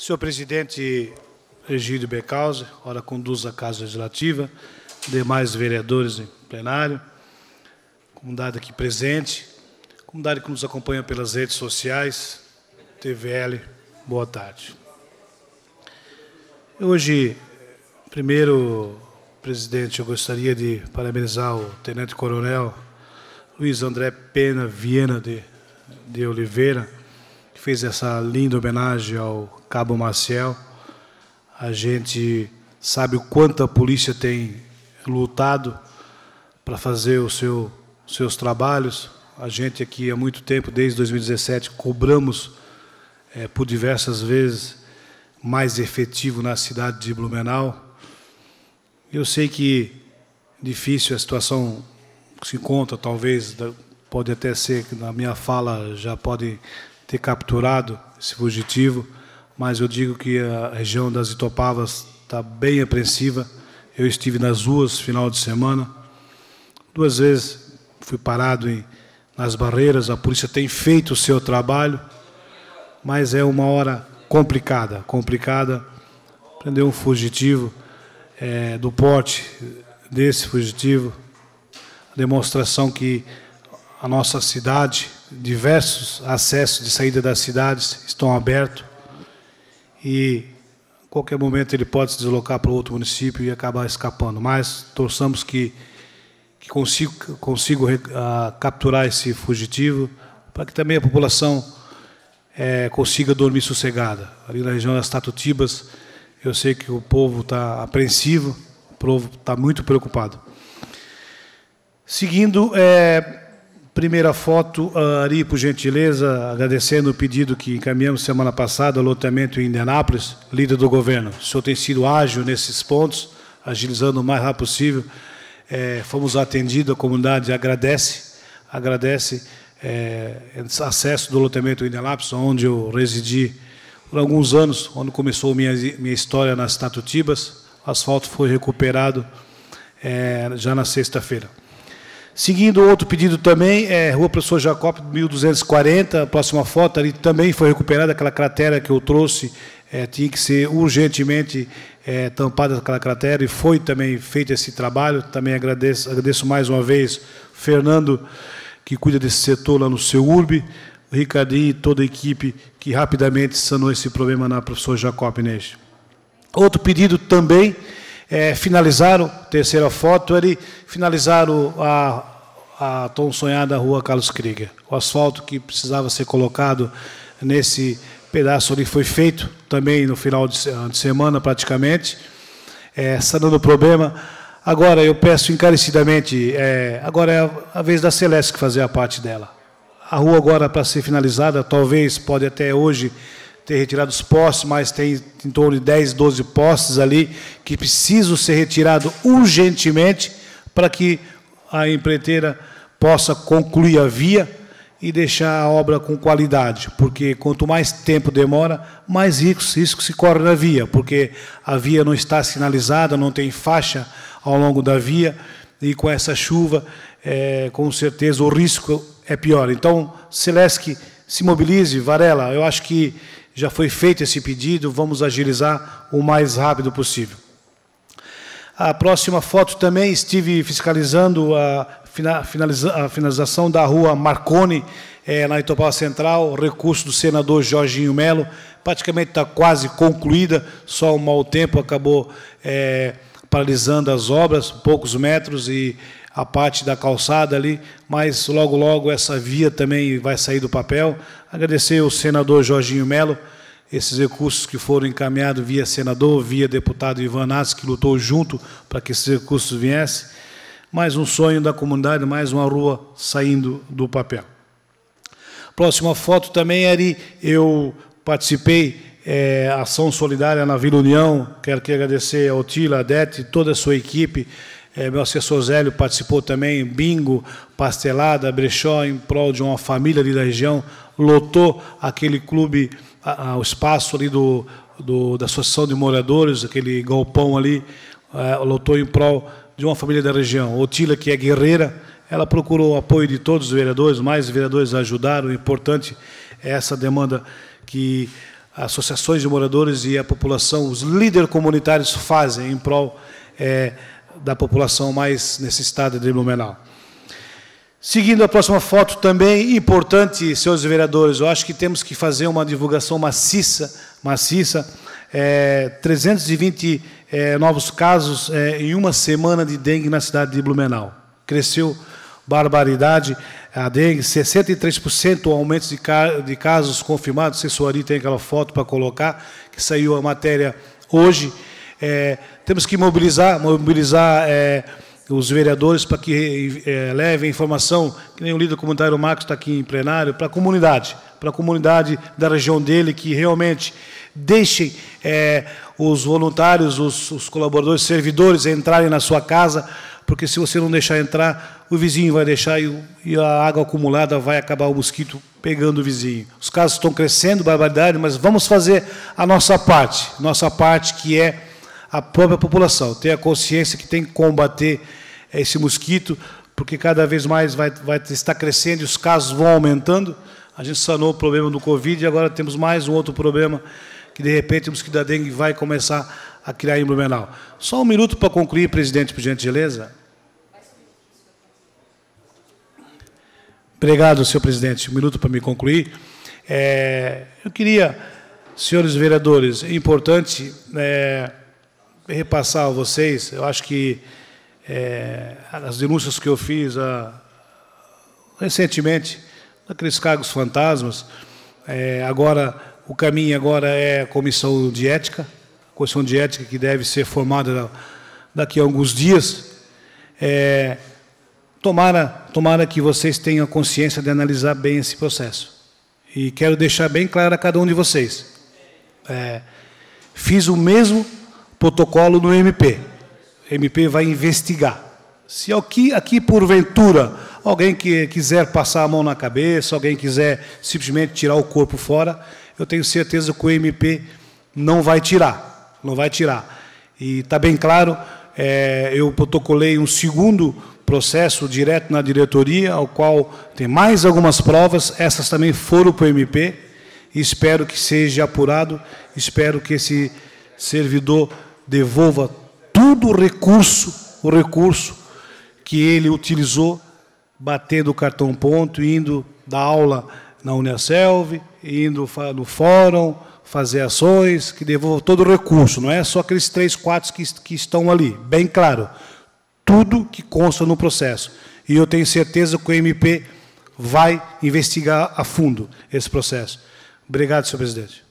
Senhor presidente Egídio Becausa, ora conduz a Casa Legislativa, demais vereadores em plenário, comunidade aqui presente, comunidade que nos acompanha pelas redes sociais, TVL, boa tarde. Hoje, primeiro, presidente, eu gostaria de parabenizar o Tenente Coronel Luiz André Pena Viena de, de Oliveira, que fez essa linda homenagem ao Cabo Maciel. A gente sabe o quanto a polícia tem lutado para fazer o seu, seus trabalhos. A gente aqui há muito tempo, desde 2017, cobramos é, por diversas vezes mais efetivo na cidade de Blumenau. Eu sei que difícil a situação se encontra, talvez, pode até ser que na minha fala já pode ter capturado esse fugitivo, mas eu digo que a região das Itopavas está bem apreensiva. Eu estive nas ruas final de semana, duas vezes fui parado em, nas barreiras, a polícia tem feito o seu trabalho, mas é uma hora complicada, complicada. Prender um fugitivo é, do porte desse fugitivo, demonstração que a nossa cidade, diversos acessos de saída das cidades estão abertos e a qualquer momento ele pode se deslocar para outro município e acabar escapando. Mas torçamos que, que consigo, consigo uh, capturar esse fugitivo para que também a população é, consiga dormir sossegada. Ali na região das Tatutibas, eu sei que o povo está apreensivo, o povo está muito preocupado. Seguindo, é, primeira foto, Ari, por gentileza, agradecendo o pedido que encaminhamos semana passada, loteamento em Indianápolis, líder do governo. O senhor tem sido ágil nesses pontos, agilizando o mais rápido possível. É, fomos atendidos, a comunidade agradece, agradece é, acesso do loteamento Indianápolis, onde eu residi por alguns anos, onde começou minha, minha história nas Tatutibas. O asfalto foi recuperado é, já na sexta-feira. Seguindo outro pedido também, é Rua Professor Jacó, 1240, a próxima foto ali também foi recuperada aquela cratera que eu trouxe, é, tinha que ser urgentemente é, tampada aquela cratera e foi também feito esse trabalho. Também agradeço, agradeço mais uma vez Fernando que cuida desse setor lá no seu URB, o Ricardinho e toda a equipe que rapidamente sanou esse problema na professora Jacob Inês. Outro pedido também, é, finalizaram, terceira foto, ele finalizaram a, a tão sonhada rua Carlos Krieger. O asfalto que precisava ser colocado nesse pedaço ali foi feito também no final de, de semana praticamente, é, sanando o problema. Agora, eu peço encarecidamente, é, agora é a, vez da Celeste fazer a parte dela. A rua agora, para ser finalizada, talvez, pode até hoje ter retirado os postes, mas tem em torno de 10, 12 postes ali que precisam ser retirados urgentemente para que a empreiteira possa concluir a via e deixar a obra com qualidade, porque quanto mais tempo demora, mais risco, risco se corre na via, porque a via não está sinalizada, não tem faixa ao longo da via, e com essa chuva, é, com certeza, o risco é pior. Então, Celeste, se mobilize, Varela, eu acho que já foi feito esse pedido, vamos agilizar o mais rápido possível. A próxima foto também estive fiscalizando a, a finalização da rua Marconi, é, na Itopava Central, recurso do senador Jorginho Melo, praticamente está quase concluída, só um mau tempo acabou é, paralisando as obras, poucos metros e a parte da calçada ali, mas logo, logo essa via também vai sair do papel. Agradecer ao senador Jorginho Melo, esses recursos que foram encaminhados via senador, via deputado Ivan Nassi, que lutou junto para que esses recursos viessem. Mais um sonho da comunidade, mais uma rua saindo do papel. Próxima foto também, Ari, eu participei é, ação solidária na Vila União. Quero aqui agradecer ao Tila, a Dete, toda a sua equipe. É, meu assessor Zélio participou também, bingo, pastelada, brechó, em prol de uma família ali da região. Lotou aquele clube, a, a, o espaço ali do, do, da Associação de Moradores, aquele galpão ali, é, lotou em prol de uma família da região. Otila, que é guerreira, ela procurou o apoio de todos os vereadores, mais vereadores ajudaram. O importante é essa demanda que associações de moradores e a população, os líderes comunitários fazem em prol é, da população mais necessitada de Blumenau. Seguindo a próxima foto, também importante, senhores vereadores, eu acho que temos que fazer uma divulgação maciça, maciça, é, 320 é, novos casos é, em uma semana de dengue na cidade de Blumenau. Cresceu barbaridade a dengue, 63% o aumento de, ca de casos confirmados, assessoria tem aquela foto para colocar, que saiu a matéria hoje. É, temos que mobilizar, mobilizar é, os vereadores para que é, levem informação, que nem o líder comunitário Marcos está aqui em plenário, para a comunidade, para a comunidade da região dele, que realmente deixem é, os voluntários, os, os colaboradores, servidores entrarem na sua casa, porque se você não deixar entrar, o vizinho vai deixar e, e a água acumulada vai acabar o mosquito pegando o vizinho. Os casos estão crescendo, barbaridade, mas vamos fazer a nossa parte, nossa parte que é a própria população, ter a consciência que tem que combater esse mosquito, porque cada vez mais vai, vai estar crescendo e os casos vão aumentando. A gente sanou o problema do Covid e agora temos mais um outro problema que, de repente, o mosquito da dengue vai começar a criar em Blumenau. Só um minuto para concluir, presidente, por gentileza. Obrigado, senhor presidente. Um minuto para me concluir. É, eu queria, senhores vereadores, é importante é, repassar a vocês, eu acho que é, as denúncias que eu fiz a, recentemente, daqueles cargos fantasmas, é, agora o caminho agora é a comissão de ética, comissão de ética que deve ser formada daqui a alguns dias. É, tomara, tomara que vocês tenham consciência de analisar bem esse processo. E quero deixar bem claro a cada um de vocês. É, fiz o mesmo protocolo no MP. MP vai investigar. Se aqui, aqui porventura alguém que quiser passar a mão na cabeça, alguém quiser simplesmente tirar o corpo fora, eu tenho certeza que o MP não vai tirar, não vai tirar. E está bem claro, é, eu protocolei um segundo processo direto na diretoria, ao qual tem mais algumas provas, essas também foram para o MP, e espero que seja apurado, espero que esse servidor devolva tudo o recurso, o recurso que ele utilizou, batendo o cartão ponto, indo dar aula na Uniaselv, indo no fórum, fazer ações, que devolva todo o recurso, não é só aqueles três, quatro que, que estão ali, bem claro. Tudo que consta no processo. E eu tenho certeza que o MP vai investigar a fundo esse processo. Obrigado, senhor presidente.